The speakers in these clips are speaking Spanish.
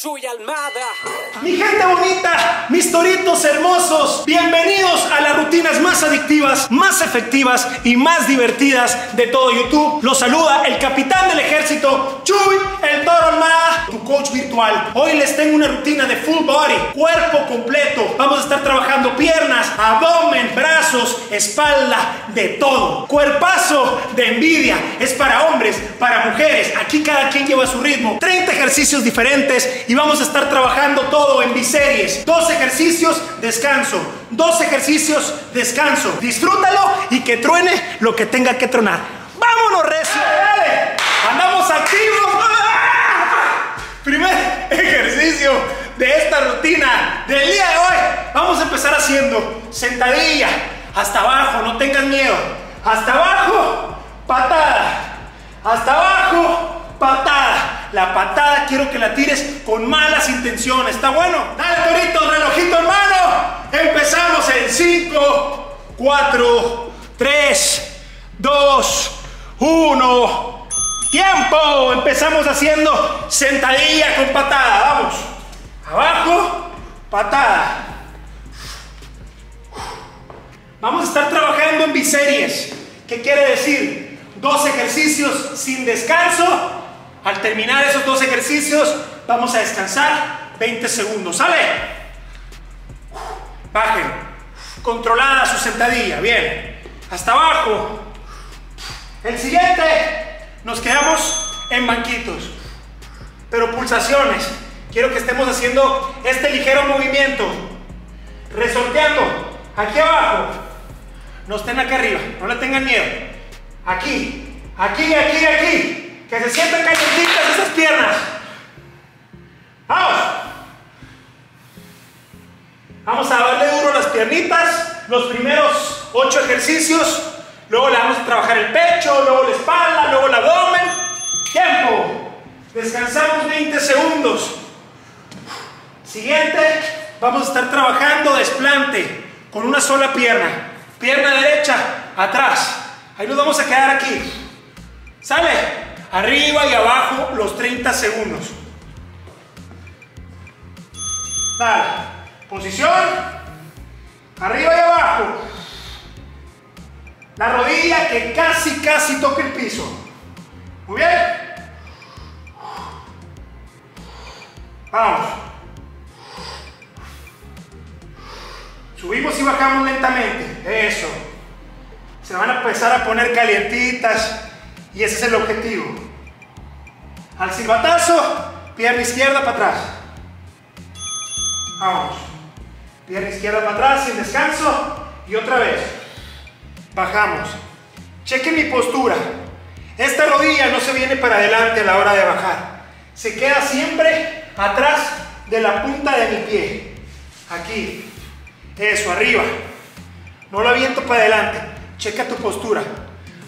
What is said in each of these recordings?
Chuy Almada. Mi gente bonita, mis toritos hermosos, bienvenidos a las rutinas más adictivas, más efectivas y más divertidas de todo YouTube. Los saluda el capitán del ejército, Chuy el Toro Almada, tu coach virtual. Hoy les tengo una rutina de full body, cuerpo completo. Vamos a estar trabajando piernas, abdomen, brazos, espalda, de todo. Cuerpazo de envidia. Es para hombres, para mujeres. Aquí cada quien lleva su ritmo. 30 ejercicios diferentes y vamos a estar trabajando todo en biseries. Dos ejercicios, descanso. Dos ejercicios, descanso. Disfrútalo y que truene lo que tenga que tronar. ¡Vámonos, recio! ¡Dale! ¡Andamos activos! ¡Ah! Primer ejercicio de esta rutina del día de hoy. Vamos a empezar haciendo sentadilla hasta abajo, no tengas miedo. Hasta abajo, patada. Hasta abajo, patada. La patada quiero que la tires con malas intenciones. ¿Está bueno? Dale, torito, relojito en mano. Empezamos en 5, 4, 3, 2, 1. ¡Tiempo! Empezamos haciendo sentadilla con patada. Vamos. Abajo, patada. Vamos a estar trabajando en biseries. ¿Qué quiere decir? Dos ejercicios sin descanso al terminar esos dos ejercicios, vamos a descansar 20 segundos. ¿Sale? Bajen. Controlada su sentadilla. Bien. Hasta abajo. El siguiente, nos quedamos en banquitos. Pero pulsaciones. Quiero que estemos haciendo este ligero movimiento. Resorteando. Aquí abajo. No estén aquí arriba. No le tengan miedo. Aquí. Aquí, aquí, aquí. Que se sientan calientitas esas piernas. Vamos. Vamos a darle duro las piernitas. Los primeros ocho ejercicios. Luego le vamos a trabajar el pecho, luego la espalda, luego el abdomen. Tiempo. Descansamos 20 segundos. Siguiente, vamos a estar trabajando desplante con una sola pierna. Pierna derecha, atrás. Ahí nos vamos a quedar aquí. ¿Sale? Arriba y abajo los 30 segundos. Dale, posición, arriba y abajo. La rodilla que casi, casi toque el piso. Muy bien. Vamos. Subimos y bajamos lentamente. Eso. Se van a empezar a poner calientitas. Y ese es el objetivo. Al silbatazo, pierna izquierda para atrás. Vamos. Pierna izquierda para atrás sin descanso. Y otra vez. Bajamos. Cheque mi postura. Esta rodilla no se viene para adelante a la hora de bajar. Se queda siempre atrás de la punta de mi pie. Aquí. Eso, arriba. No lo aviento para adelante. Checa tu postura.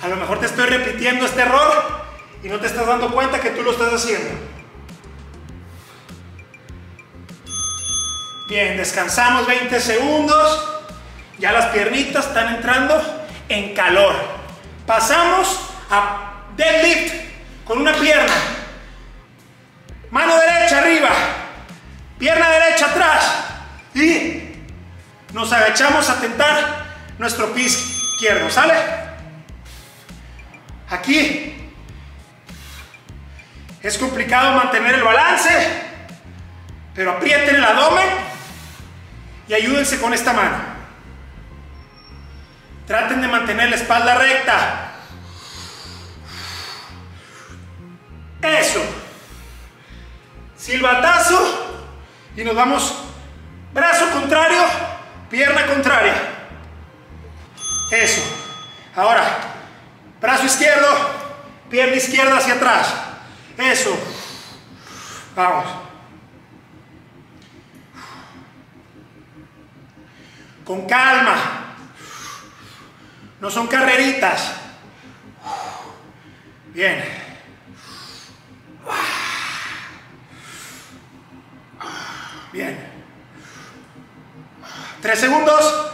A lo mejor te estoy repitiendo este error y no te estás dando cuenta que tú lo estás haciendo. Bien, descansamos 20 segundos. Ya las piernitas están entrando en calor. Pasamos a deadlift con una pierna. Mano derecha arriba. Pierna derecha atrás. Y nos agachamos a tentar nuestro pie izquierdo. ¿Sale? Aquí es complicado mantener el balance, pero aprieten el abdomen y ayúdense con esta mano. Traten de mantener la espalda recta. Eso. Silbatazo y nos vamos brazo contrario, pierna contraria. Eso. Ahora, Brazo izquierdo, pierna izquierda hacia atrás. Eso. Vamos. Con calma. No son carreritas. Bien. Bien. Tres segundos.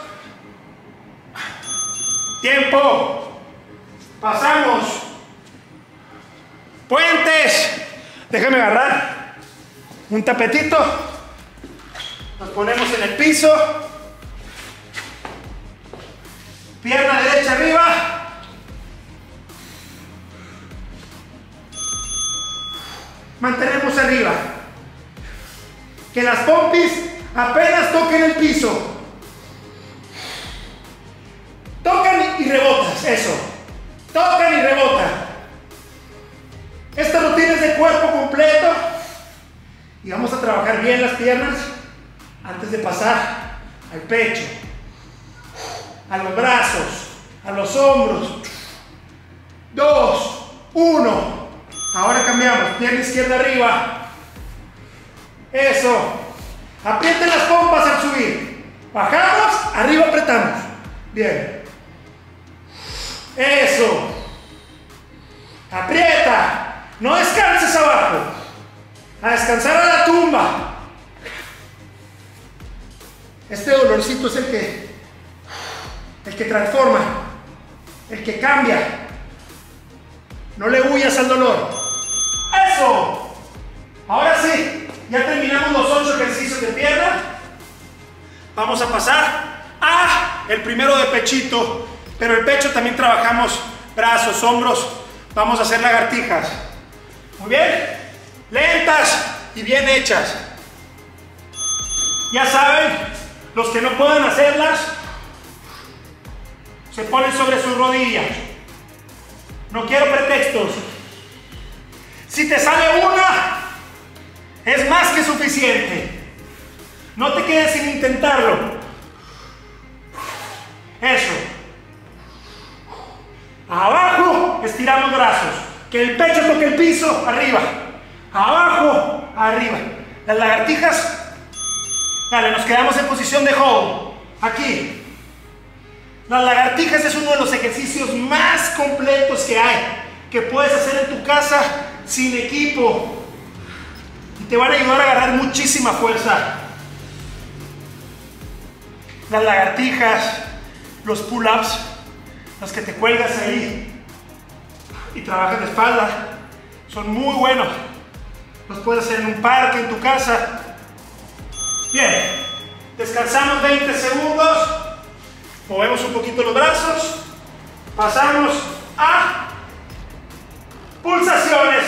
Tiempo. Pasamos. Puentes. Déjame agarrar. un tapetito, nos ponemos en el piso, pierna derecha arriba, mantenemos arriba, que las pompis apenas toquen el piso, tocan y rebotas, eso, tocan y rebotan. Esta rutina es de cuerpo completo y vamos a trabajar bien las piernas antes de pasar al pecho, a los brazos, a los hombros. Dos, uno. Ahora cambiamos, pierna izquierda arriba. Eso. Aprieten las pompas al subir. Bajamos, arriba apretamos. Bien. Eso. Aprieta. No descanses abajo. A descansar a la tumba. Este dolorcito es el que, el que transforma, el que cambia. No le huyas al dolor. ¡Eso! Ahora sí, ya terminamos los ocho ejercicios de pierna. Vamos a pasar a el primero de pechito, pero el pecho también trabajamos brazos, hombros. Vamos a hacer lagartijas. Muy bien, lentas y bien hechas. Ya saben, los que no puedan hacerlas, se ponen sobre sus rodillas. No quiero pretextos. Si te sale una, es más que suficiente. No te quedes sin intentarlo. Eso. Abajo, estiramos brazos. Que el pecho toque el piso, arriba. Abajo, arriba. Las lagartijas. Dale, nos quedamos en posición de hold. Aquí. Las lagartijas es uno de los ejercicios más completos que hay. Que puedes hacer en tu casa sin equipo. Y te van a ayudar a agarrar muchísima fuerza. Las lagartijas, los pull-ups, los que te cuelgas ahí y trabajas de espalda, son muy buenos. Los puedes hacer en un parque, en tu casa. Bien, descansamos 20 segundos, movemos un poquito los brazos, pasamos a pulsaciones.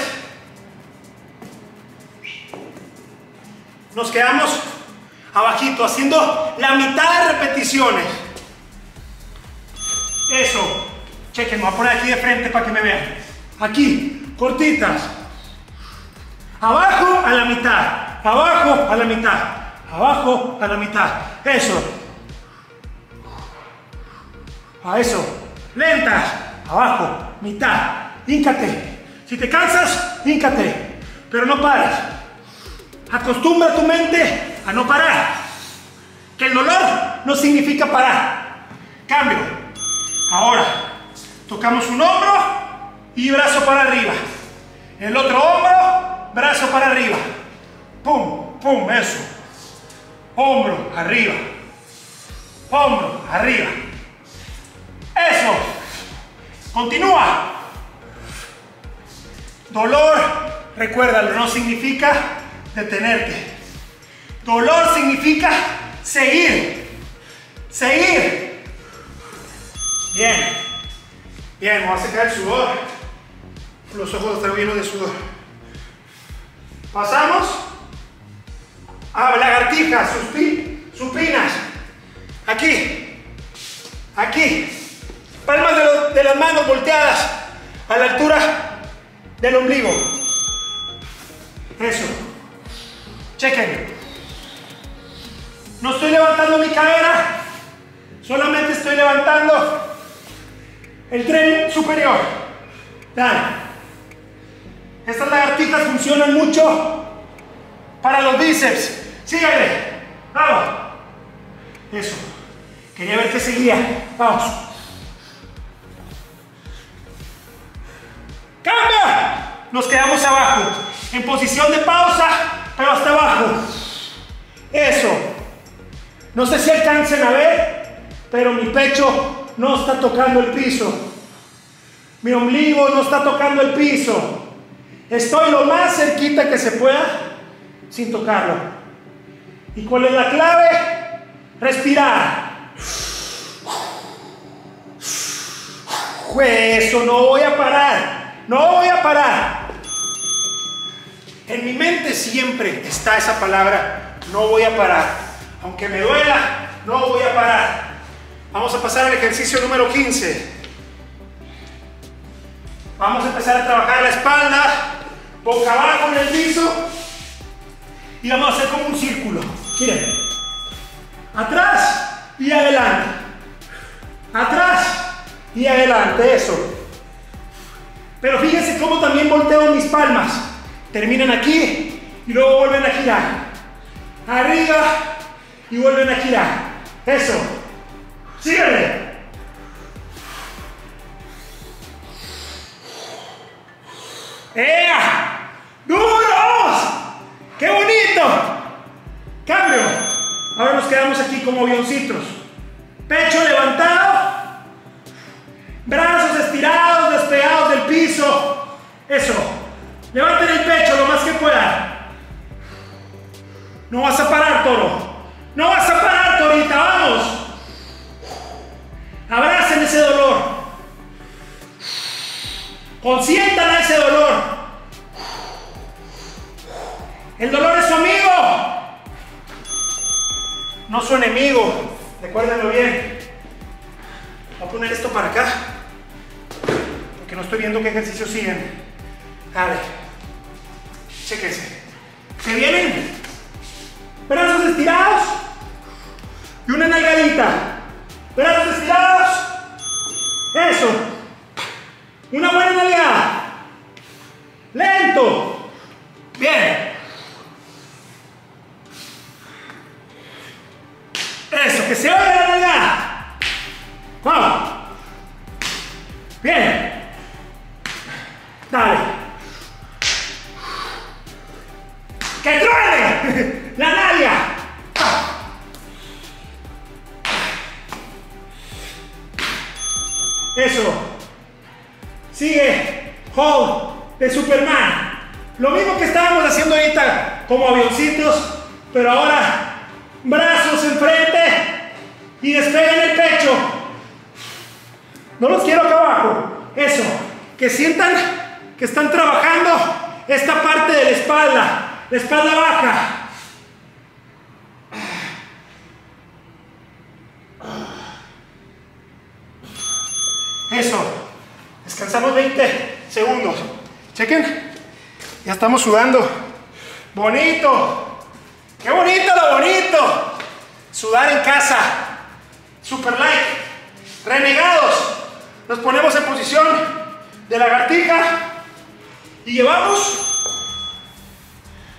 Nos quedamos abajito haciendo la mitad de repeticiones. Eso. Chequen, me voy a poner aquí de frente para que me vean. Aquí, cortitas. Abajo a la mitad. Abajo a la mitad. Abajo a la mitad. Eso. A eso. Lentas. Abajo. Mitad. Híncate. Si te cansas, híncate. Pero no pares. Acostumbra tu mente a no parar. Que el dolor no significa parar. Cambio. Ahora, tocamos un hombro y brazo para arriba. El otro hombro, brazo para arriba. Pum, pum, eso. Hombro, arriba. Hombro, arriba. Eso. Continúa. Dolor, recuérdalo, no significa detenerte. Dolor significa seguir. Seguir. Bien. Bien, vamos a secar el sudor. Los ojos están llenos de sudor. Pasamos a lagartijas, supinas. Aquí. Aquí. Palmas de, de las manos volteadas a la altura del ombligo. Eso. Chequen. No estoy levantando mi cadera, solamente estoy levantando el tren superior. Dale. Estas lagartijas funcionan mucho para los bíceps. Síguele. Vamos. Eso. Quería ver qué seguía. Vamos. ¡Cambia! Nos quedamos abajo. En posición de pausa, pero hasta abajo. Eso. No sé si alcancen a ver, pero mi pecho no está tocando el piso. Mi ombligo no está tocando el piso. Estoy lo más cerquita que se pueda sin tocarlo. ¿Y cuál es la clave? Respirar. Eso, no voy a parar. No voy a parar. En mi mente siempre está esa palabra, no voy a parar. Aunque me duela, no voy a parar. Vamos a pasar al ejercicio número 15. Vamos a empezar a trabajar la espalda, boca abajo en el piso. Y vamos a hacer como un círculo. Miren. Atrás y adelante. Atrás y adelante. Eso. Pero fíjense cómo también volteo mis palmas. Terminan aquí y luego vuelven a girar. Arriba y vuelven a girar. Eso. Síguele. ¡Ea! ¡Duros! ¡Qué bonito! Cambio. Ahora nos quedamos aquí como avioncitos. Pecho levantado. Brazos estirados, despegados del piso. Eso. Levanten el pecho lo más que puedan. No vas a parar, toro. No vas a parar, torita. Vamos. Ese dolor. Consientan ese dolor. El dolor es su amigo. No su enemigo. Recuérdenlo bien. Voy a poner esto para acá. Porque no estoy viendo qué ejercicios siguen. Dale. Chequense. Se vienen. Brazos estirados. Y una nalgadita. Brazos estirados. Y despeguen el pecho. No los quiero acá abajo. Eso. Que sientan que están trabajando esta parte de la espalda. La espalda baja. Eso. Descansamos 20 segundos. Chequen. Ya estamos sudando. Bonito. Qué bonito lo bonito. Sudar en casa. Super light. Renegados. Nos ponemos en posición de lagartija y llevamos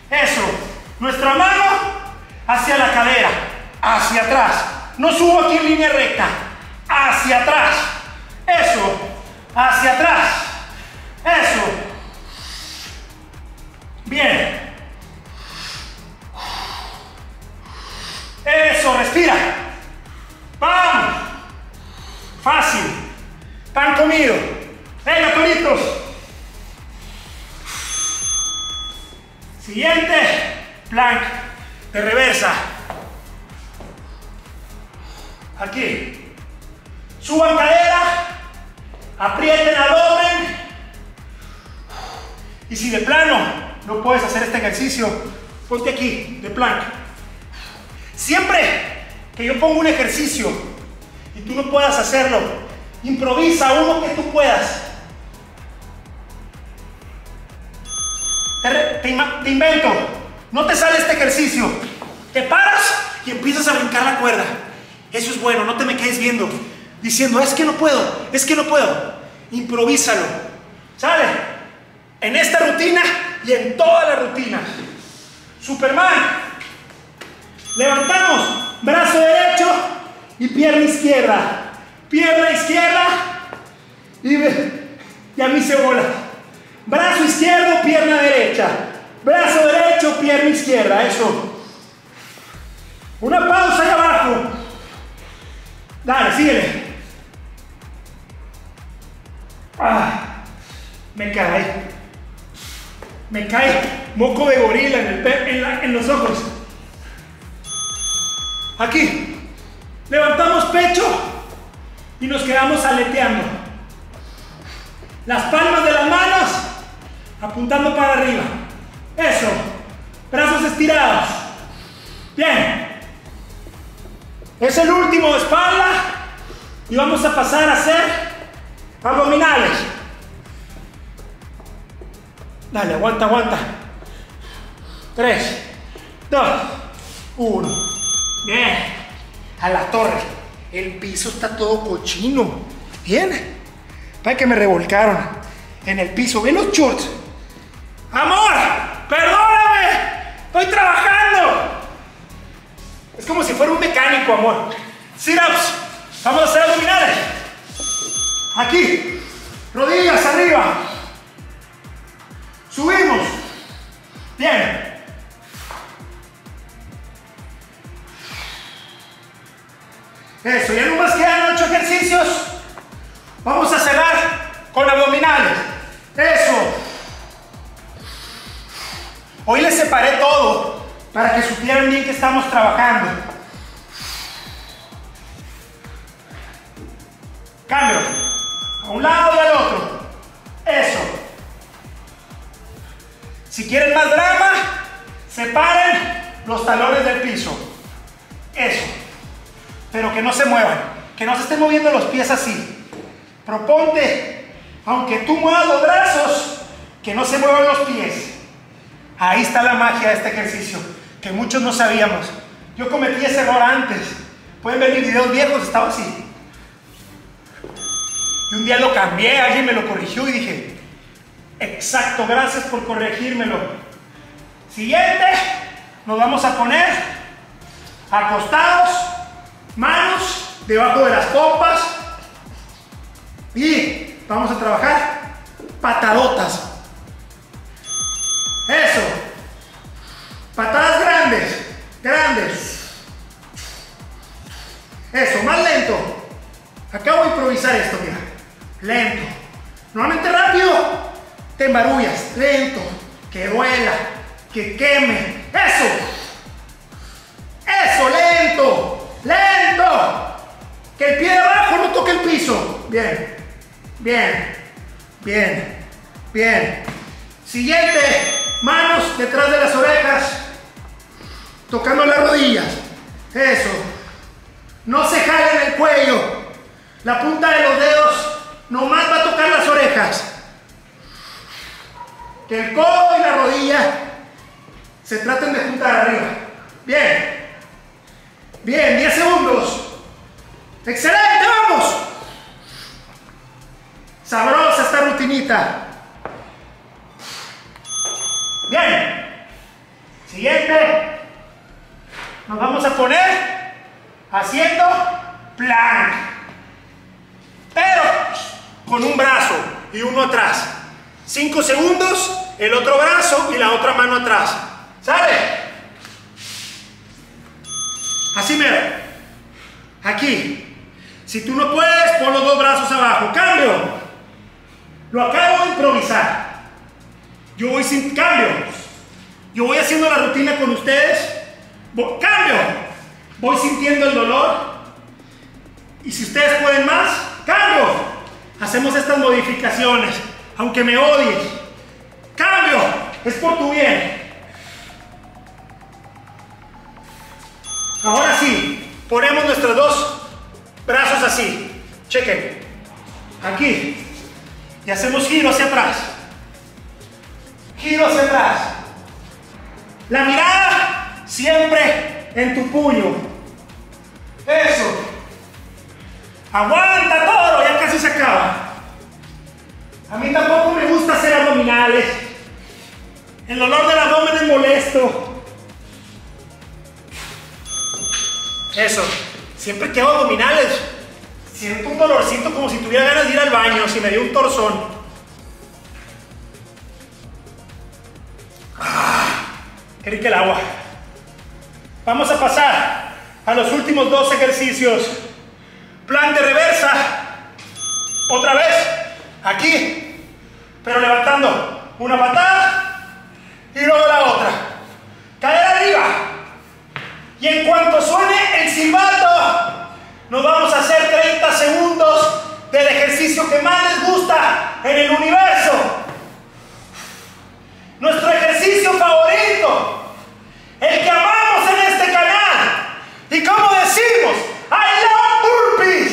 eso, nuestra mano hacia la cadera, hacia atrás. No subo aquí en línea recta, hacia atrás. Eso, hacia atrás. Eso. Bien. Eso, respira. Fácil. Pan comido. Venga, toritos. Siguiente. Plank de reversa. Aquí. Suban cadera. Aprieten abdomen. Y si de plano no puedes hacer este ejercicio, ponte aquí, de plank. Siempre que yo pongo un ejercicio tú no puedas hacerlo, improvisa uno que tú puedas. Te, te, te invento, no te sale este ejercicio, te paras y empiezas a brincar la cuerda. Eso es bueno, no te me quedes viendo diciendo, es que no puedo, es que no puedo. Improvísalo. ¿Sale? En esta rutina y en toda la rutina. Superman. Levantamos. Brazo derecho y pierna izquierda. Pierna izquierda y, y a mí se bola. Brazo izquierdo, pierna derecha. Brazo derecho, pierna izquierda. Eso. Una pausa ahí abajo. Dale, síguele. Ah, me cae. Me cae moco de gorila en, el en, en los ojos. Aquí. Levantamos pecho y nos quedamos aleteando. Las palmas de las manos apuntando para arriba. Eso. Brazos estirados. Bien. Es el último de espalda y vamos a pasar a hacer abdominales. Dale, aguanta, aguanta. Tres, dos, uno. Bien. A la torre. El piso está todo cochino. Bien. Para que me revolcaron en el piso. Ve los shorts. Amor, perdóname. Estoy trabajando. Es como si fuera un mecánico, amor. Sit-ups. Vamos a hacer abdominales. Aquí. Rodillas arriba. Subimos. Bien. Eso, ya más quedan ocho ejercicios. Vamos a cerrar con abdominales. Eso. Hoy les separé todo para que supieran bien que estamos trabajando. Cambio. A un lado y al otro. Eso. Si quieren más drama, separen los talones del piso. Eso. Pero que no se muevan. Que no se estén moviendo los pies así. Proponte, aunque tú muevas los brazos, que no se muevan los pies. Ahí está la magia de este ejercicio que muchos no sabíamos. Yo cometí ese error antes. Pueden ver mis videos viejos, estaba así. Y un día lo cambié, alguien me lo corrigió y dije, exacto, gracias por corregírmelo. Siguiente, nos vamos a poner acostados, manos debajo de las pompas y vamos a trabajar patadotas. Eso. Patadas grandes, grandes. Eso, más lento. Acabo de improvisar esto, mira. Lento. Normalmente rápido, te embarullas. Lento. Que duela. Que queme. Eso. Que el pie de abajo no toque el piso. Bien. Bien. Bien. Bien. Siguiente. Manos detrás de las orejas, tocando las rodillas. Eso. No se jalen el cuello. La punta de los dedos nomás va a tocar las orejas. Que el codo y la rodilla se traten de juntar arriba. Bien. Bien, 10 segundos. Excelente, vamos. Sabrosa esta rutinita. Bien. Siguiente. Nos vamos a poner haciendo plank. Pero con un brazo y uno atrás. Cinco segundos, el otro brazo y la otra mano atrás. ¿Sale? Así mero. Aquí. Si tú no puedes, pon los dos brazos abajo. Cambio. Lo acabo de improvisar. Yo voy sin cambio. Yo voy haciendo la rutina con ustedes. Cambio. Voy sintiendo el dolor. Y si ustedes pueden más, cambio. Hacemos estas modificaciones. Aunque me odies. Cambio. Es por tu bien. Ahora sí, ponemos nuestros dos brazos así. Chequen. Aquí. Y hacemos giro hacia atrás. Giro hacia atrás. La mirada siempre en tu puño. Eso. Aguanta todo, ya casi se acaba. A mí tampoco me gusta hacer abdominales. El dolor del abdomen es molesto. Eso. Siempre que hago abdominales, siento un dolorcito como si tuviera ganas de ir al baño, si me dio un torzón. Qué rica el agua. Vamos a pasar a los últimos dos ejercicios. Plan de reversa. Otra vez. Aquí. Pero levantando una patada y luego la otra. Y en cuanto suene el silbato, nos vamos a hacer 30 segundos del ejercicio que más les gusta en el universo. Nuestro ejercicio favorito, el que amamos en este canal. Y como decimos, I love burpees.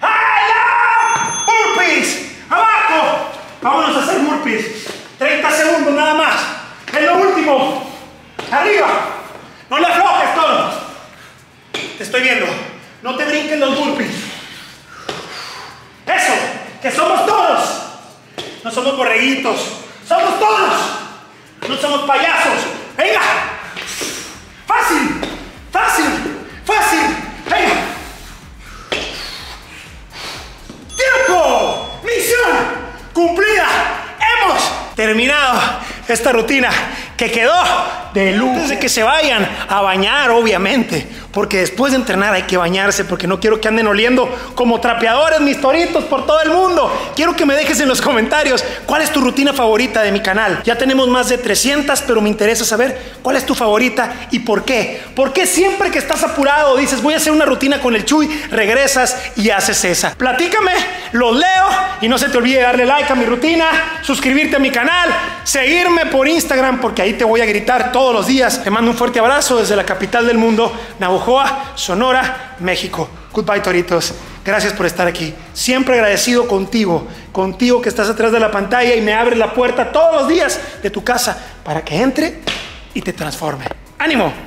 I love burpees. Abajo. Vámonos a hacer burpees. 30 segundos nada más. Es lo último. Arriba. No le aflojes todo. Te estoy viendo. No te brinquen los burpees. Eso. Que somos todos. No somos borreguitos. Somos todos. No somos payasos. Venga. Fácil. Fácil. Fácil. Venga. Tiempo. Misión cumplida. Hemos terminado esta rutina que quedó de lujo. Antes de que se vayan a bañar, obviamente, porque después de entrenar hay que bañarse, porque no quiero que anden oliendo como trapeadores mis toritos por todo el mundo. Quiero que me dejes en los comentarios cuál es tu rutina favorita de mi canal. Ya tenemos más de 300, pero me interesa saber cuál es tu favorita y por qué. ¿Por qué siempre que estás apurado dices voy a hacer una rutina con el Chuy, regresas y haces esa? Platícame, los leo y no se te olvide darle like a mi rutina, suscribirte a mi canal, seguirme por Instagram porque ahí te voy a gritar todos los días. Te mando un fuerte abrazo desde la capital del mundo, Sonora, México. Goodbye, Toritos. Gracias por estar aquí. Siempre agradecido contigo, contigo que estás atrás de la pantalla y me abres la puerta todos los días de tu casa para que entre y te transforme. ¡Ánimo!